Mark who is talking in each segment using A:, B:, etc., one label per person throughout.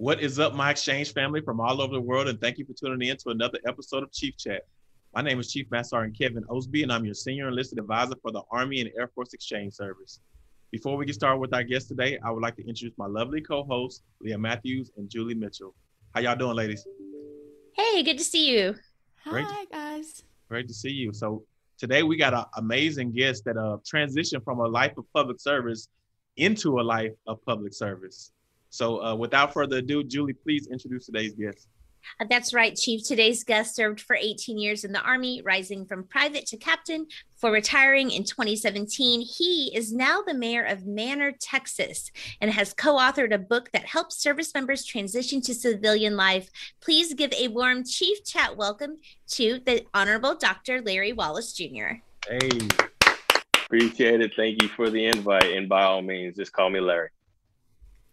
A: What is up, my exchange family from all over the world? And thank you for tuning in to another episode of Chief Chat. My name is Chief Master Sergeant Kevin Osby, and I'm your senior enlisted advisor for the Army and Air Force Exchange Service. Before we get started with our guest today, I would like to introduce my lovely co-hosts, Leah Matthews and Julie Mitchell. How y'all doing, ladies?
B: Hey, good to see you.
C: Great. Hi, guys.
A: Great to see you. So today we got an amazing guest that uh transitioned from a life of public service into a life of public service. So uh, without further ado, Julie, please introduce today's guest.
B: Uh, that's right, Chief. Today's guest served for 18 years in the Army, rising from private to captain for retiring in 2017. He is now the mayor of Manor, Texas, and has co authored a book that helps service members transition to civilian life. Please give a warm Chief Chat welcome to the Honorable Dr. Larry Wallace Jr.
A: Hey.
D: Appreciate it. Thank you for the invite. And by all means, just call me Larry.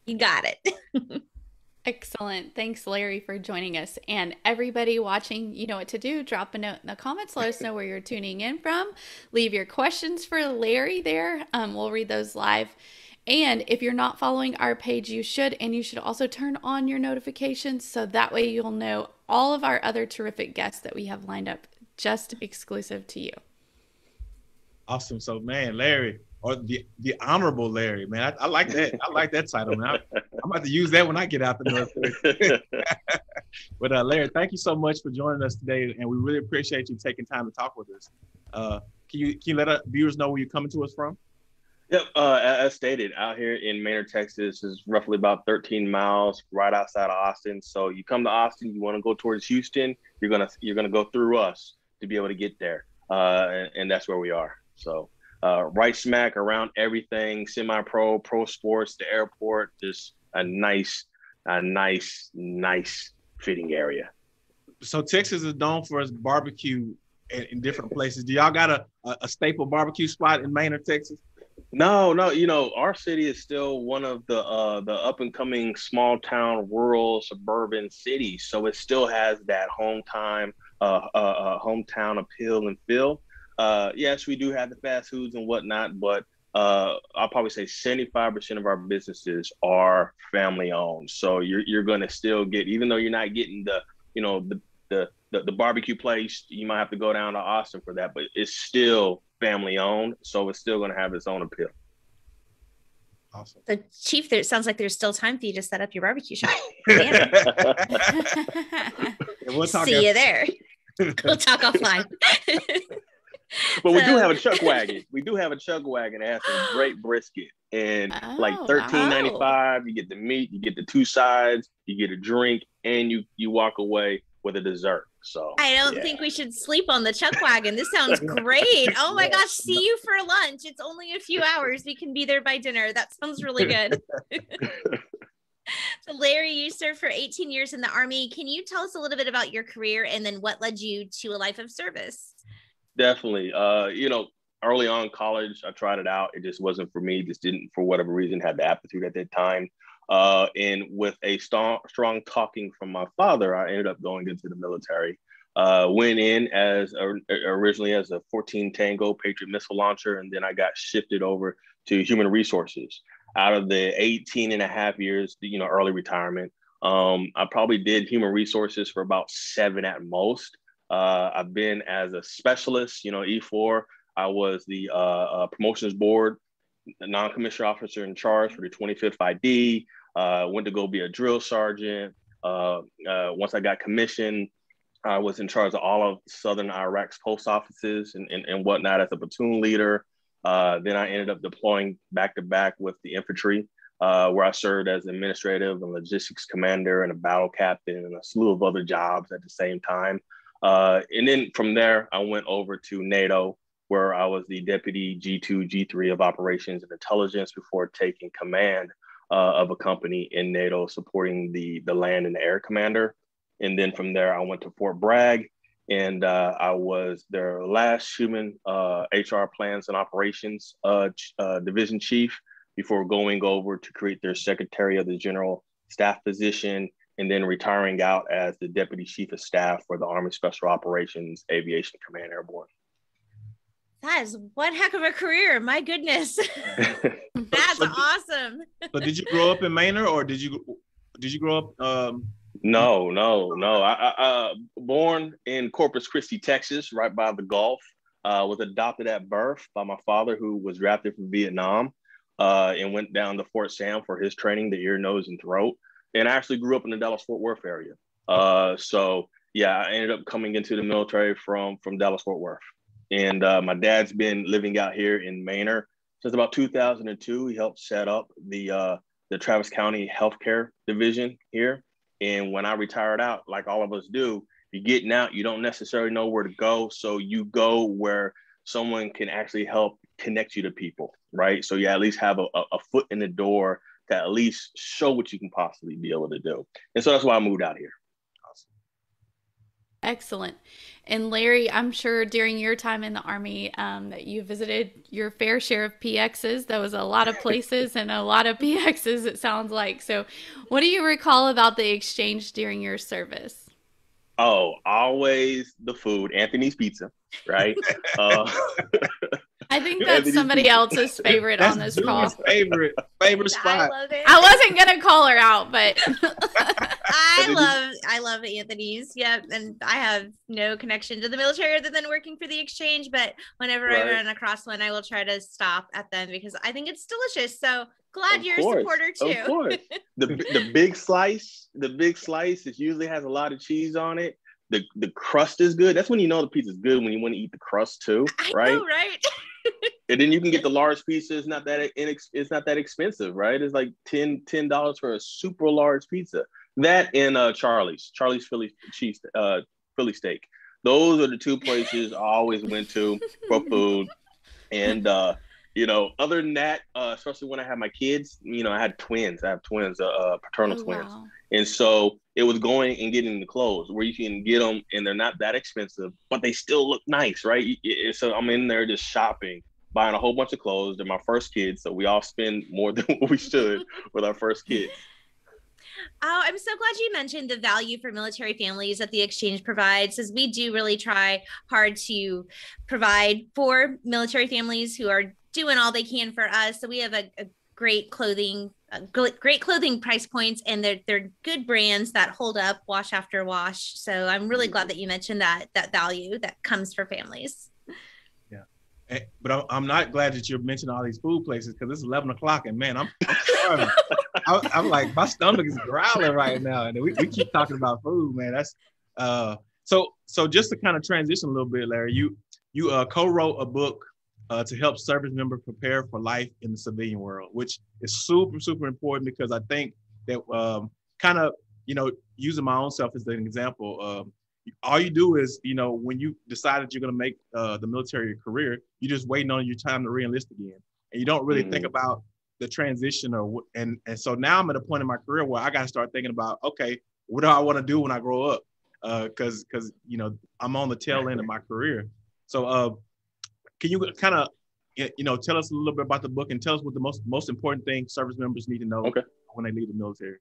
B: You got it.
C: Excellent. Thanks, Larry, for joining us. And everybody watching, you know what to do. Drop a note in the comments. Let us know where you're tuning in from. Leave your questions for Larry there. Um, we'll read those live. And if you're not following our page, you should. And you should also turn on your notifications so that way you'll know all of our other terrific guests that we have lined up just exclusive to you.
A: Awesome. So, man, Larry, or the the honorable Larry, man. I, I like that. I like that title, man. I, am about to use that when I get out the military. but uh, Larry, thank you so much for joining us today, and we really appreciate you taking time to talk with us. Uh, can you can you let our viewers know where you're coming to us from?
D: Yep, uh, as stated, out here in Manor, Texas, is roughly about 13 miles right outside of Austin. So you come to Austin, you want to go towards Houston, you're gonna you're gonna go through us to be able to get there, uh, and, and that's where we are. So uh, right smack around everything semi-pro, pro sports, the airport, just a nice, a nice, nice fitting area.
A: So Texas is known for its barbecue in, in different places. Do y'all got a, a staple barbecue spot in Manor Texas?
D: No, no. You know, our city is still one of the uh, the up and coming small town, rural, suburban cities. So it still has that home time, uh, uh, uh hometown appeal and feel uh, yes, we do have the fast foods and whatnot, but uh, I'll probably say 75% of our businesses are family owned. So you're, you're going to still get, even though you're not getting the, you know, the, the, the, the, barbecue place, you might have to go down to Austin for that, but it's still family owned. So it's still going to have its own appeal.
A: Awesome.
B: The chief, there sounds like there's still time for you to set up your barbecue shop. we'll See you there. We'll talk offline
D: but we do have a chuck wagon. We do have a chuck wagon that has some great brisket. And oh, like thirteen ninety five, you get the meat, you get the two sides, you get a drink, and you you walk away with a dessert. So
B: I don't yeah. think we should sleep on the chuck wagon. This sounds great. Oh my gosh, see you for lunch. It's only a few hours. We can be there by dinner. That sounds really good. so Larry, you served for 18 years in the Army. Can you tell us a little bit about your career and then what led you to a life of service?
D: Definitely. Uh, you know, early on college, I tried it out. It just wasn't for me. Just didn't, for whatever reason, have the aptitude at that time. Uh, and with a strong, strong talking from my father, I ended up going into the military. Uh, went in as originally as a 14 Tango Patriot missile launcher, and then I got shifted over to human resources. Out of the 18 and a half years, you know, early retirement, um, I probably did human resources for about seven at most. Uh, I've been as a specialist, you know, E4. I was the uh, uh, promotions board, non-commissioned officer in charge for the 25th ID. Uh, went to go be a drill sergeant. Uh, uh, once I got commissioned, I was in charge of all of Southern Iraq's post offices and, and, and whatnot as a platoon leader. then I ended up deploying back to back with the infantry, where I served as administrative and logistics commander and a battle captain and a slew of other jobs at the same time. Uh, and then from there, I went over to NATO, where I was the deputy G2, G3 of operations and intelligence before taking command uh, of a company in NATO supporting the, the land and air commander. And then from there, I went to Fort Bragg and uh, I was their last human HR uh, plans and operations uh, uh, division chief before going over to create their secretary of the general staff position and then retiring out as the Deputy Chief of Staff for the Army Special Operations Aviation Command Airborne.
B: That is one heck of a career. My goodness. That's awesome.
A: but did you grow up in Manor or did you did you grow up? Um,
D: no, no, no. I, I uh, born in Corpus Christi, Texas, right by the Gulf. Uh, was adopted at birth by my father, who was drafted from Vietnam, uh, and went down to Fort Sam for his training, the ear, nose, and throat. And I actually grew up in the Dallas Fort Worth area. Uh, so yeah, I ended up coming into the military from from Dallas Fort Worth, and uh, my dad's been living out here in Manor since about 2002. He helped set up the uh, the Travis County Healthcare Division here. And when I retired out, like all of us do, you're getting out, you don't necessarily know where to go. So you go where someone can actually help connect you to people, right? So you at least have a, a foot in the door to at least show what you can possibly be able to do. And so that's why I moved out here. Awesome.
C: Excellent. And Larry, I'm sure during your time in the Army um, that you visited your fair share of PXs. There was a lot of places and a lot of PXs, it sounds like. So, what do you recall about the exchange during your service?
D: Oh, always the food, Anthony's Pizza, right? uh,
C: I think that's somebody else's favorite on this call.
A: Favorite, favorite spot.
B: I love it.
C: I wasn't gonna call her out, but
B: I love I love Anthony's. Yep, and I have no connection to the military other than working for the exchange. But whenever
D: Right.
B: I run across one, I will try to stop at them because I think it's delicious. So glad
D: Of
B: you're
D: course,
B: a supporter too.
D: Of course. the the big slice, the big slice, it usually has a lot of cheese on it. The the crust is good. That's when you know the pizza's good when you want to eat the crust too,
B: I
D: right?
B: know, right?
D: And then you can get the large pizza. It's not that inex- it's not that expensive, right? It's like 10 dollars for a super large pizza. That and uh, Charlie's, Charlie's Philly cheese, uh, Philly steak. Those are the two places I always went to for food. And uh, you know, other than that, uh, especially when I had my kids, you know, I had twins. I have twins, uh, uh, paternal
C: Oh,
D: twins.
C: wow.
D: And so it was going and getting the clothes where you can get them and they're not that expensive, but they still look nice, right? So I'm in there just shopping, buying a whole bunch of clothes. They're my first kids. So we all spend more than what we should with our first kids.
B: Oh, I'm so glad you mentioned the value for military families that the exchange provides, as we do really try hard to provide for military families who are doing all they can for us. So we have a, a great clothing, gl- great clothing price points, and they're they're good brands that hold up wash after wash. So I'm really glad that you mentioned that that value that comes for families.
A: Yeah, But I'm, not glad that you're mentioning all these food places because it's 11 o'clock and man, I'm, I'm starving. I, I'm like, my stomach is growling right now. And we, we keep talking about food, man. That's uh, so, so just to kind of transition a little bit, Larry, you, you uh, co-wrote a book uh, to help service members prepare for life in the civilian world, which is super, super important because I think that um, kind of, you know, using my own self as an example, um, all you do is, you know, when you decide that you're going to make uh, the military a career, you're just waiting on your time to reenlist again, and you don't really think
D: Mhm.
A: about the transition or what. And and so now I'm at a point in my career where I got to start thinking about, okay, what do I want to do when I grow up? Because because you know I'm on the tail end of my career. So uh, can you kind of you know tell us a little bit about the book and tell us what the most most important thing service members need to know
D: Okay.
A: when they leave the military?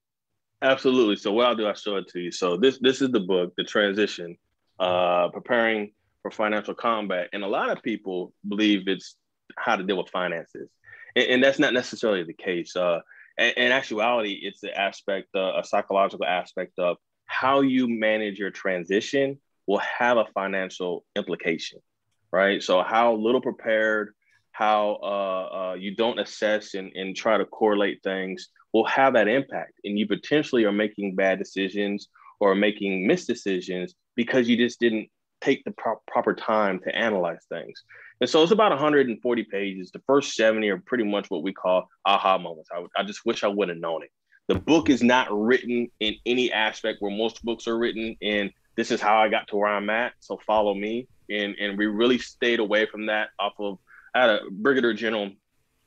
D: Absolutely. So what I'll do, I'll show it to you. So this this is the book, The Transition, uh, preparing for financial combat. And a lot of people believe it's how to deal with finances, and, and that's not necessarily the case. Uh, in, in actuality, it's the aspect, uh, a psychological aspect of how you manage your transition will have a financial implication, right? So how little prepared, how uh, uh, you don't assess and, and try to correlate things will have that impact. And you potentially are making bad decisions or making misdecisions because you just didn't take the pro- proper time to analyze things. And so it's about 140 pages. The first 70 are pretty much what we call aha moments. I, I just wish I would have known it. The book is not written in any aspect where most books are written in this is how I got to where I'm at. So follow me. And, and we really stayed away from that off of, I had a brigadier general,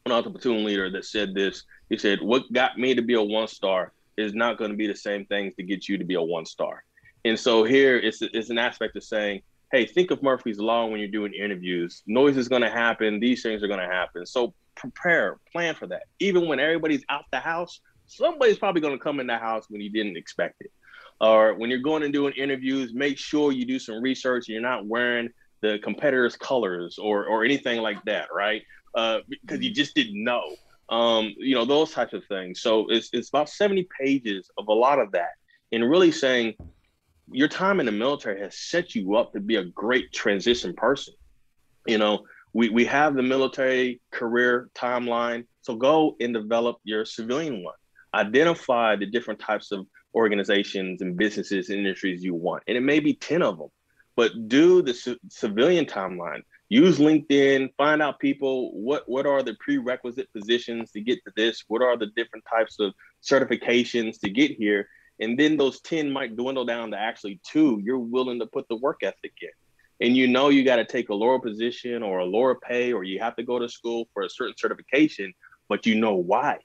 D: I was a platoon leader that said this. He said, What got me to be a one star is not going to be the same things to get you to be a one star. And so here it's, it's an aspect of saying, Hey, think of Murphy's Law when you're doing interviews. Noise is going to happen. These things are going to happen. So prepare, plan for that. Even when everybody's out the house, somebody's probably going to come in the house when you didn't expect it. Or when you're going and doing interviews, make sure you do some research and you're not wearing the competitor's colors or, or anything like that, right? Uh, because you just didn't know. um, you know, those types of things. So it's it's about 70 pages of a lot of that, and really saying your time in the military has set you up to be a great transition person. You know, we, we have the military career timeline. So go and develop your civilian one. Identify the different types of organizations and businesses and industries you want. And it may be 10 of them, but do the c- civilian timeline. Use LinkedIn, find out people what what are the prerequisite positions to get to this, what are the different types of certifications to get here, and then those 10 might dwindle down to actually two you're willing to put the work ethic in and you know you got to take a lower position or a lower pay or you have to go to school for a certain certification but you know why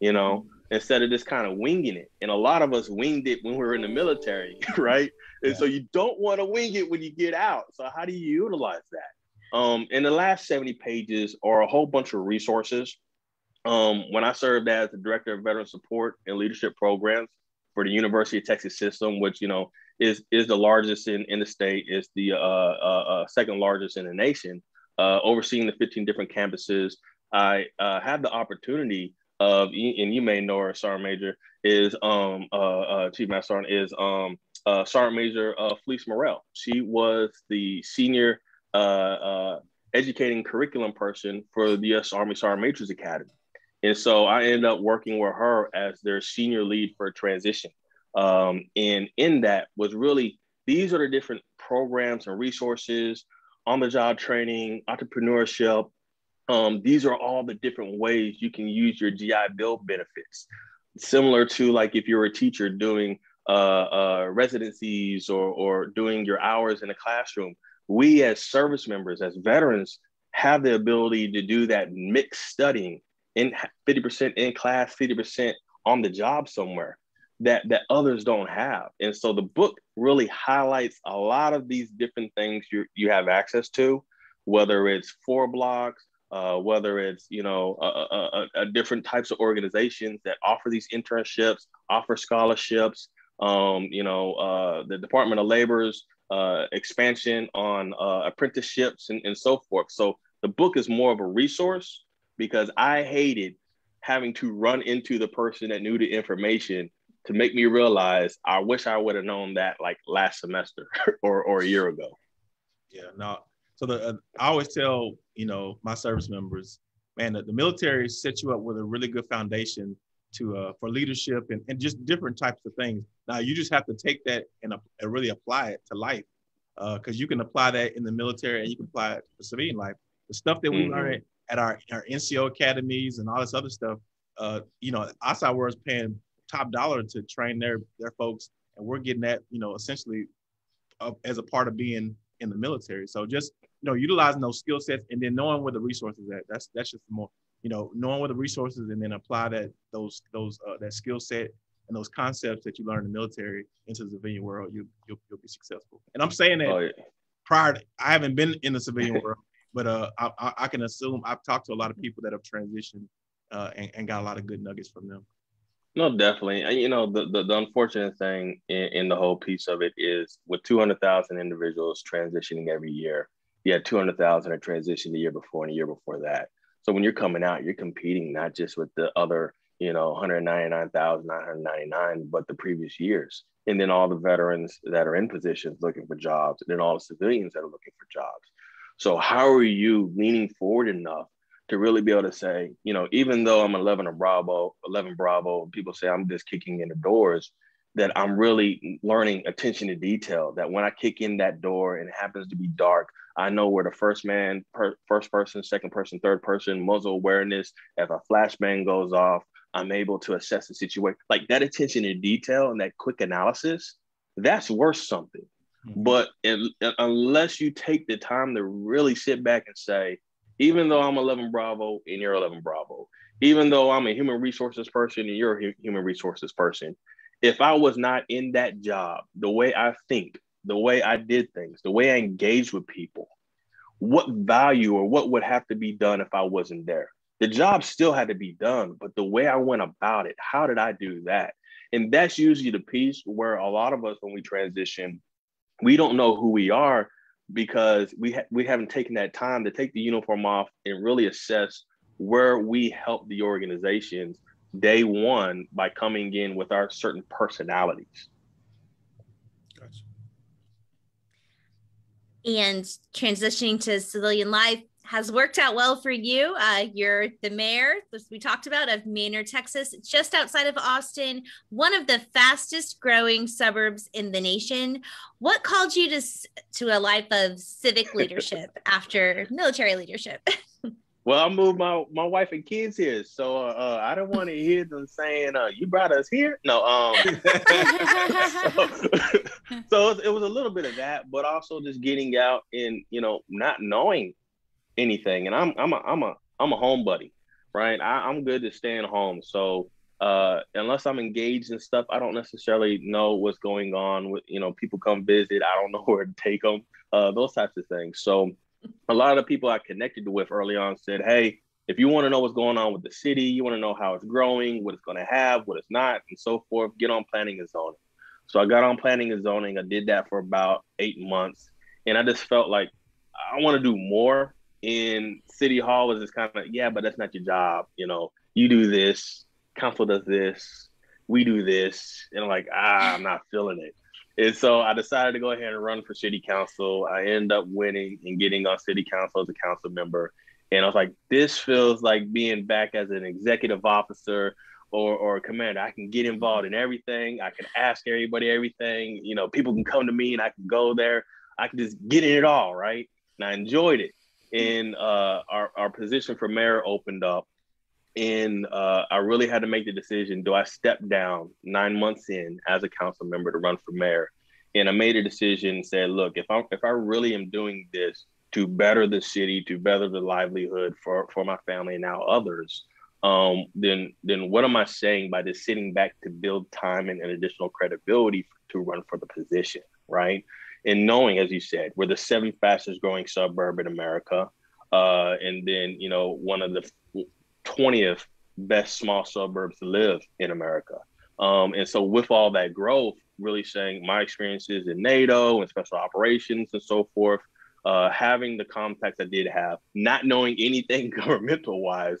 D: you know instead of just kind of winging it. And a lot of us winged it when we were in the military right? And yeah. so you don't want to wing it when you get out. So how do you utilize that? Um in the last 70 pages are a whole bunch of resources. Um when i served as the director of veteran support and leadership programs for the University of Texas system, which you know is is the largest in, in the state, is the uh, uh, uh, second largest in the nation. Uh, overseeing the 15 different campuses, I uh, had the opportunity of, and you may know her, Sergeant Major, is um, uh, Chief Master Sergeant is um, Sergeant Major Felice Morrell. She was the senior educating curriculum person for the U.S. Army Sergeant Majors Academy. And so I ended up working with her as their senior lead for transition. Um, and in that was really these are the different programs and resources on the job training, entrepreneurship. Um, these are all the different ways you can use your GI Bill benefits. Similar to like if you're a teacher doing uh, uh, residencies or, or doing your hours in a classroom, we as service members, as veterans, have the ability to do that mixed studying in 50% in class, 50% on the job somewhere that that others don't have. And so the book really highlights a lot of these different things you you have access to, whether it's four blocks, uh, whether it's you know a, a, a, different types of organizations that offer these internships, offer scholarships. Um, you know, uh, the Department of Labor's uh, expansion on uh, apprenticeships and, and so forth. So the book is more of a resource because I hated having to run into the person that knew the information to make me realize I wish I would have known that like last semester or, or a year ago.
A: Yeah, no. So the uh, I always tell you know my service members, man, the, the military sets you up with a really good foundation to uh, for leadership and, and just different types of things. Now you just have to take that and, uh, and really apply it to life, because uh, you can apply that in the military and you can apply it to civilian life. The stuff that we mm-hmm. learn at our, our NCO academies and all this other stuff, uh, you know, outside world's paying top dollar to train their their folks, and we're getting that, you know, essentially uh, as a part of being in the military. So just know, utilizing those skill sets and then knowing where the resources at. That's that's just more, you know, knowing where the resources and then apply that those those uh, that skill set and those concepts that you learn in the military into the civilian world, you you'll, you'll be successful. And I'm saying that oh, yeah. prior, to, I haven't been in the civilian world, but uh, I, I, can assume I've talked to a lot of people that have transitioned uh, and, and, got a lot of good nuggets from them.
D: No, definitely. And, you know, the, the, the unfortunate thing in, in, the whole piece of it is with 200,000 individuals transitioning every year, you had 200,000 are transitioned the year before and the year before that. So when you're coming out, you're competing not just with the other, you know, 199,999, but the previous years. And then all the veterans that are in positions looking for jobs, and then all the civilians that are looking for jobs. So how are you leaning forward enough to really be able to say, you know, even though I'm 11 or Bravo, 11 Bravo, people say I'm just kicking in the doors, that I'm really learning attention to detail. That when I kick in that door and it happens to be dark, I know where the first man, per, first person, second person, third person, muzzle awareness. If a flashbang goes off, I'm able to assess the situation. Like that attention to detail and that quick analysis, that's worth something. Mm-hmm. But it, unless you take the time to really sit back and say, even though I'm 11 Bravo and you're 11 Bravo, even though I'm a human resources person and you're a human resources person, if I was not in that job, the way I think, the way I did things, the way I engaged with people, what value or what would have to be done if I wasn't there? The job still had to be done, but the way I went about it, how did I do that? And that's usually the piece where a lot of us, when we transition, we don't know who we are because we ha- we haven't taken that time to take the uniform off and really assess where we help the organizations day one by coming in with our certain personalities.
B: Gotcha. And transitioning to civilian life, has worked out well for you. Uh, you're the mayor, as we talked about, of Manor, Texas, just outside of Austin, one of the fastest growing suburbs in the nation. What called you to, to a life of civic leadership after military leadership?
D: well, I moved my, my wife and kids here, so uh, uh I don't want to hear them saying, uh, "You brought us here." No, um, so, so it was a little bit of that, but also just getting out and you know not knowing anything. And I'm I'm a I'm a I'm a home buddy, right? I, I'm good at staying home. So uh, unless I'm engaged in stuff, I don't necessarily know what's going on. With you know, people come visit, I don't know where to take them. Uh, those types of things. So a lot of the people I connected with early on said, "Hey, if you want to know what's going on with the city, you want to know how it's growing, what it's going to have, what it's not, and so forth, get on planning and zoning." So I got on planning and zoning. I did that for about eight months, and I just felt like I want to do more in City Hall was just kind of yeah, but that's not your job. You know, you do this, council does this, we do this, and I'm like, ah, I'm not feeling it. And so I decided to go ahead and run for city council. I end up winning and getting on city council as a council member. And I was like, this feels like being back as an executive officer or, or a commander. I can get involved in everything. I can ask everybody everything. You know, people can come to me and I can go there. I can just get in it all, right? And I enjoyed it and uh, our, our position for mayor opened up and uh, I really had to make the decision: do I step down nine months in as a council member to run for mayor? And I made a decision and said, look, if I if I really am doing this to better the city, to better the livelihood for for my family and now others, um, then then what am I saying by just sitting back to build time and, and additional credibility to run for the position, right? and knowing, as you said, we're the seventh fastest growing suburb in America, uh, and then you know one of the twentieth best small suburbs to live in America. Um, and so with all that growth, really saying my experiences in NATO and special operations and so forth, uh, having the contacts I did have, not knowing anything governmental wise,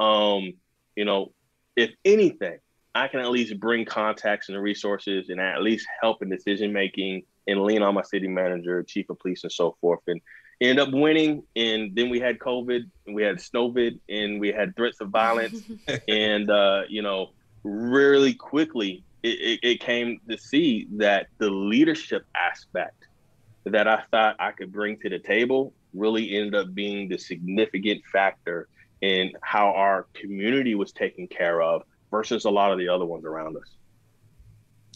D: um, you know, if anything, I can at least bring contacts and resources and at least help in decision making and lean on my city manager, chief of police, and so forth. And end up winning. And then we had COVID, and we had snowvid, and we had threats of violence. and uh, you know, really quickly, it, it, it came to see that the leadership aspect that I thought I could bring to the table really ended up being the significant factor in how our community was taken care of versus a lot of the other ones around us.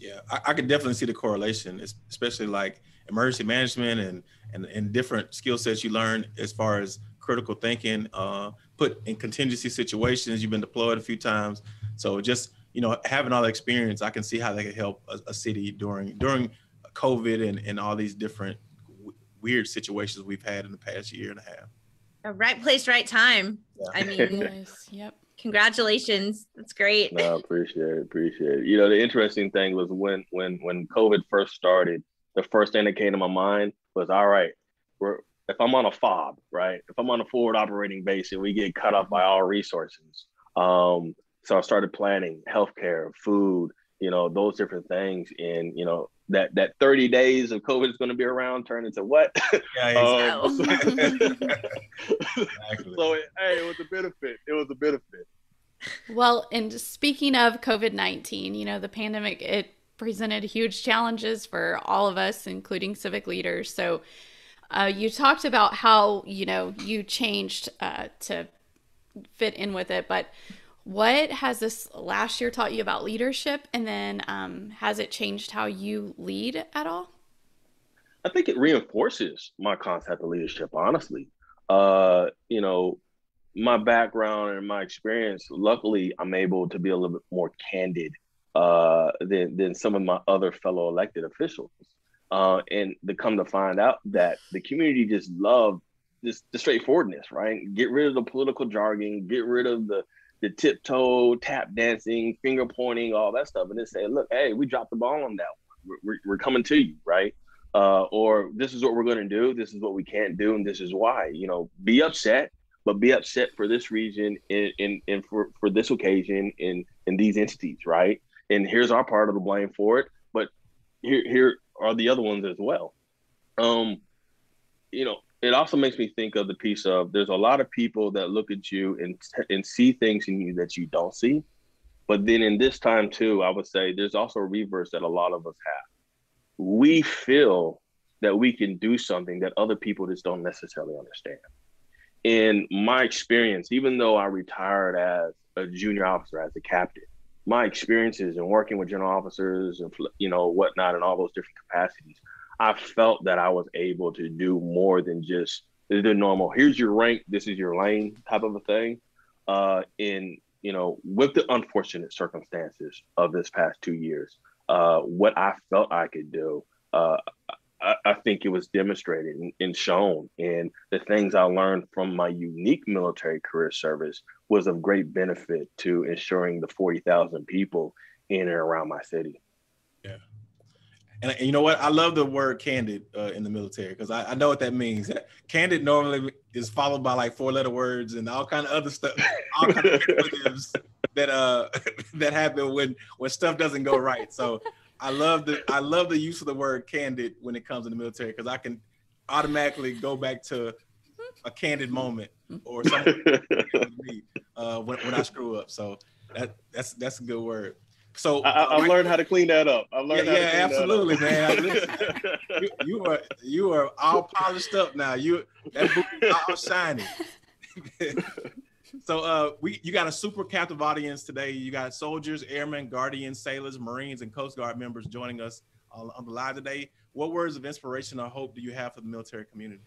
A: Yeah, I, I could definitely see the correlation, especially like emergency management and and, and different skill sets you learn as far as critical thinking, uh, put in contingency situations. You've been deployed a few times, so just you know having all the experience, I can see how that could help a, a city during during COVID and and all these different w- weird situations we've had in the past year and a half.
B: A right place, right time. Yeah. I mean, nice. yep congratulations. That's great.
D: No, appreciate it. Appreciate it. You know, the interesting thing was when when when COVID first started, the first thing that came to my mind was, all right, we're if I'm on a fob, right? If I'm on a forward operating base and we get cut off by all resources. Um, so I started planning healthcare, food, you know, those different things. And, you know, that that 30 days of COVID is going to be around turned into what? Yeah, um, so, so it, hey, it was a benefit. It was a benefit.
C: Well, and speaking of COVID 19, you know, the pandemic, it presented huge challenges for all of us, including civic leaders. So, uh, you talked about how, you know, you changed uh, to fit in with it, but what has this last year taught you about leadership? And then um, has it changed how you lead at all?
D: I think it reinforces my concept of leadership, honestly. Uh, you know, my background and my experience, luckily, I'm able to be a little bit more candid uh, than, than some of my other fellow elected officials. Uh, and to come to find out that the community just loved this the straightforwardness, right? Get rid of the political jargon, get rid of the the tiptoe, tap dancing, finger pointing, all that stuff, and then say, look, hey, we dropped the ball on that. We're, we're coming to you, right? Uh, or this is what we're going to do. This is what we can't do, and this is why. You know, be upset, but be upset for this region and, and, and for, for this occasion in, in these entities, right? And here's our part of the blame for it, but here, here are the other ones as well. Um, you know, it also makes me think of the piece of there's a lot of people that look at you and and see things in you that you don't see. But then in this time too, I would say there's also a reverse that a lot of us have. We feel that we can do something that other people just don't necessarily understand. In my experience, even though I retired as a junior officer, as a captain, my experiences in working with general officers and you know whatnot in all those different capacities, I felt that I was able to do more than just the normal. Here's your rank. This is your lane type of a thing. Uh, in you know, with the unfortunate circumstances of this past two years, uh, what I felt I could do, uh, I, I, think it was demonstrated and, and, shown. And the things I learned from my unique military career service was of great benefit to ensuring the 40,000 people in and around my city.
A: Yeah. And, and, you know what? I love the word candid uh, in the military because I, I, know what that means. Candid normally is followed by like four letter words and all kind of other stuff, all kind of that uh that happen when when stuff doesn't go right. So I love the I love the use of the word candid when it comes in the military because I can automatically go back to a candid moment or something uh, when, when I screw up. So that that's that's a good word. So
D: I, I learned how to clean that up. I learned
A: yeah, yeah absolutely, man. you, you, are you are all polished up now. You that boot is all shiny. so uh we you got a super captive audience today. You got soldiers, airmen, guardians, sailors, marines, and coast guard members joining us on, on the live today. What words of inspiration or hope do you have for the military community?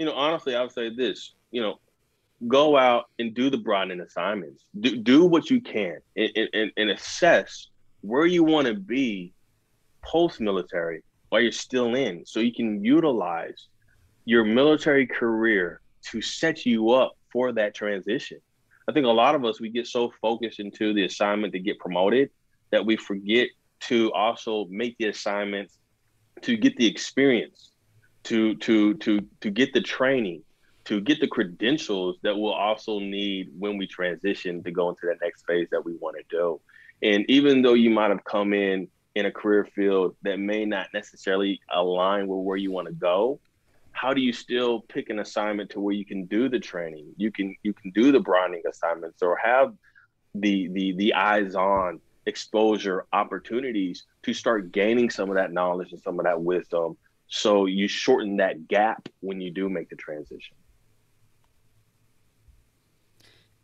D: You know, honestly, I would say this. You know, go out and do the broadening assignments. Do, do what you can and, and, and assess where you want to be post military while you're still in so you can utilize your military career to set you up for that transition. I think a lot of us we get so focused into the assignment to get promoted that we forget to also make the assignments to get the experience to to to to get the training to get the credentials that we'll also need when we transition to go into the next phase that we want to do. And even though you might have come in in a career field that may not necessarily align with where you want to go, how do you still pick an assignment to where you can do the training, you can you can do the broadening assignments, or have the the the eyes on exposure opportunities to start gaining some of that knowledge and some of that wisdom. So you shorten that gap when you do make the transition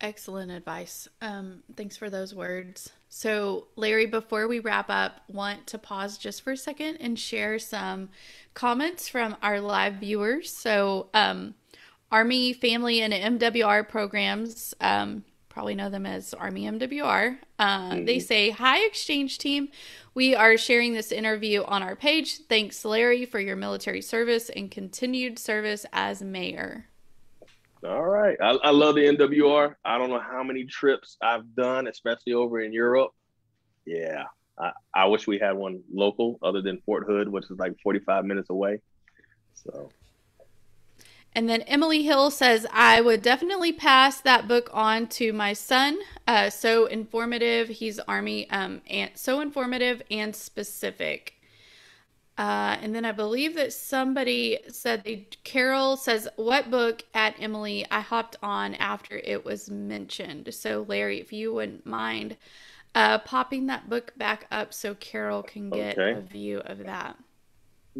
C: Excellent advice. Um, thanks for those words. So, Larry, before we wrap up, want to pause just for a second and share some comments from our live viewers. So, um, Army Family and MWR programs, um, probably know them as Army MWR. Uh, mm-hmm. They say, Hi, Exchange Team. We are sharing this interview on our page. Thanks, Larry, for your military service and continued service as mayor.
D: All right. I, I love the MWR. I don't know how many trips I've done, especially over in Europe. Yeah. I, I wish we had one local other than Fort Hood, which is like 45 minutes away. So.
C: And then Emily Hill says, I would definitely pass that book on to my son. Uh, so informative. He's Army, um, and so informative and specific. Uh, and then I believe that somebody said they, Carol says, What book at Emily? I hopped on after it was mentioned. So, Larry, if you wouldn't mind uh, popping that book back up so Carol can get okay. a view of that.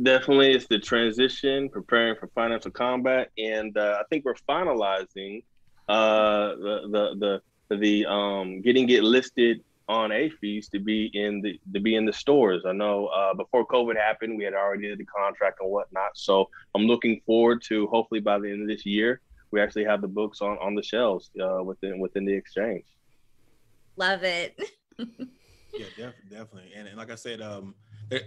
D: Definitely, it's the transition, preparing for financial combat. And uh, I think we're finalizing uh, the, the, the, the um, getting it listed on AAFES to be in the to be in the stores. I know uh, before COVID happened, we had already did the contract and whatnot. So I'm looking forward to hopefully by the end of this year, we actually have the books on on the shelves uh, within within the exchange.
B: Love it.
A: yeah, def- definitely. And, and like I said, um, there,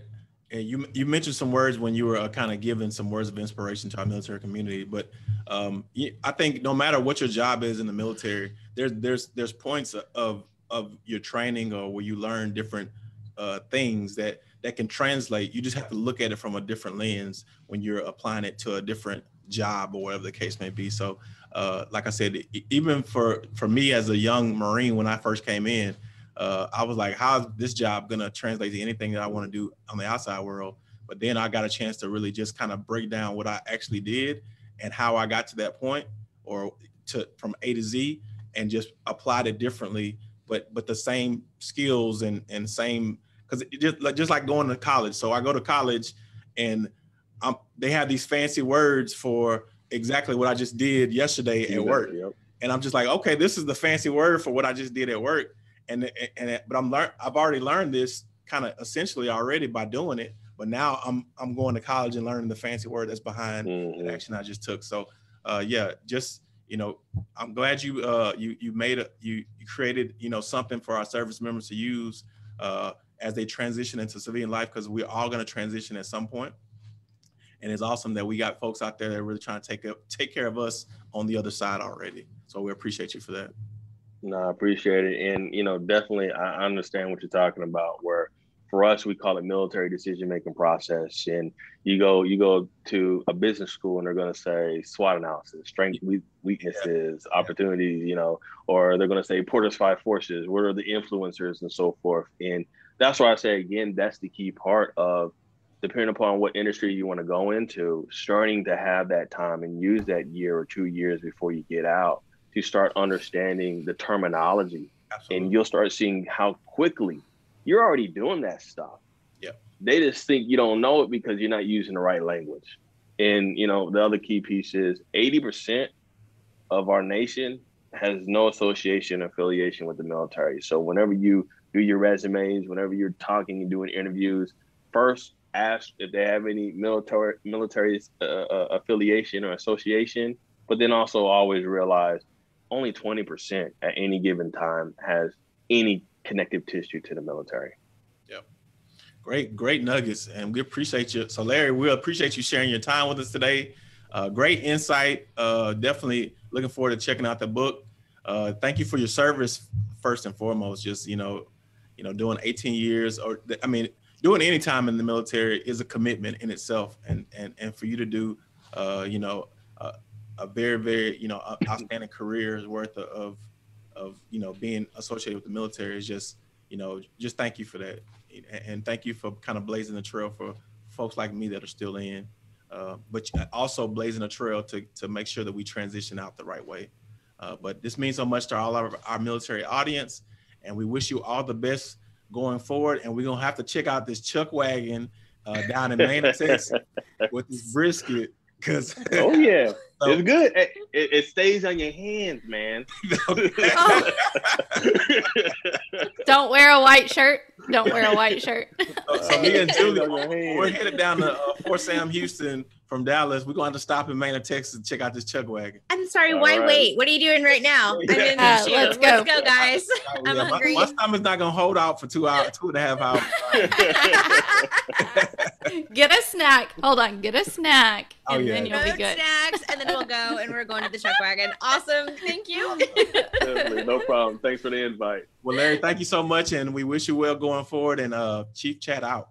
A: and you you mentioned some words when you were uh, kind of giving some words of inspiration to our military community, but um, I think no matter what your job is in the military, there's there's there's points of of your training or where you learn different uh, things that that can translate. You just have to look at it from a different lens when you're applying it to a different job or whatever the case may be. So uh, like I said, even for for me as a young Marine when I first came in, uh, I was like, how's this job gonna translate to anything that I want to do on the outside world? But then I got a chance to really just kind of break down what I actually did and how I got to that point, or to from A to Z, and just applied it differently, but but the same skills and and same because just like just like going to college. So I go to college, and I'm, they have these fancy words for exactly what I just did yesterday at work. Yep. And I'm just like, okay, this is the fancy word for what I just did at work. And and but I'm learn I've already learned this kind of essentially already by doing it. But now I'm I'm going to college and learning the fancy word that's behind mm-hmm. the action I just took. So uh, yeah, just you know, I'm glad you uh, you you made a you, you created you know something for our service members to use uh, as they transition into civilian life because we're all going to transition at some point and it's awesome that we got folks out there that are really trying to take up, take care of us on the other side already. So we appreciate you for that.
D: No, I appreciate it, and you know, definitely, I understand what you're talking about. Where for us, we call it military decision making process, and you go you go to a business school, and they're going to say SWOT analysis, strengths, weaknesses, yeah. opportunities, you know, or they're going to say Porter's five forces. What are the influencers and so forth, and that's why I say again, that's the key part of depending upon what industry you want to go into, starting to have that time and use that year or two years before you get out to start understanding the terminology. Absolutely. And you'll start seeing how quickly you're already doing that stuff.
A: Yeah.
D: They just think you don't know it because you're not using the right language. And you know, the other key piece is 80% of our nation has no association affiliation with the military. So whenever you do your resumes, whenever you're talking and doing interviews, first ask if they have any military military uh, uh, affiliation or association, but then also always realize only 20% at any given time has any connective tissue to the military.
A: Yep. Great, great nuggets. And we appreciate you. So, Larry, we appreciate you sharing your time with us today. Uh, great insight. Uh, definitely looking forward to checking out the book. Uh, thank you for your service, first and foremost. Just, you know, you know, doing 18 years, or I mean, doing any time in the military is a commitment in itself, and and and for you to do, uh, you know, a very very you know outstanding careers worth of of you know being associated with the military is just you know just thank you for that, and thank you for kind of blazing the trail for folks like me that are still in. Uh, but also blazing a trail to, to make sure that we transition out the right way. Uh, but this means so much to all our, our military audience, and we wish you all the best going forward. And we're gonna have to check out this chuck wagon uh, down in Manor, Texas, with this brisket. Cause
D: oh yeah, so, it's good. It, it, stays on your hands, man. oh.
C: Don't wear a white shirt. Don't wear a white shirt.
A: so, so me and Julie, we're headed down to uh, Fort Sam Houston from Dallas. We're going to stop in Manor, Texas, to check out this chuck wagon.
B: I'm sorry. All why right. wait? What are you doing right now?
C: Yeah. I mean, uh, let's go.
B: Let's go, guys. I'm
A: yeah,
B: hungry.
A: My, my stomach's not going to hold out for two hours, two and a half hours.
C: Get a snack. Hold on. Get a snack.
B: Oh, and yeah. then you'll be good. snacks, and then we'll go and we're going to the chuck wagon. Awesome. Thank you.
D: Definitely. No problem. Thanks for the invite.
A: Well, Larry, thank you so much. And we wish you well going forward. And uh, Chief Chat out.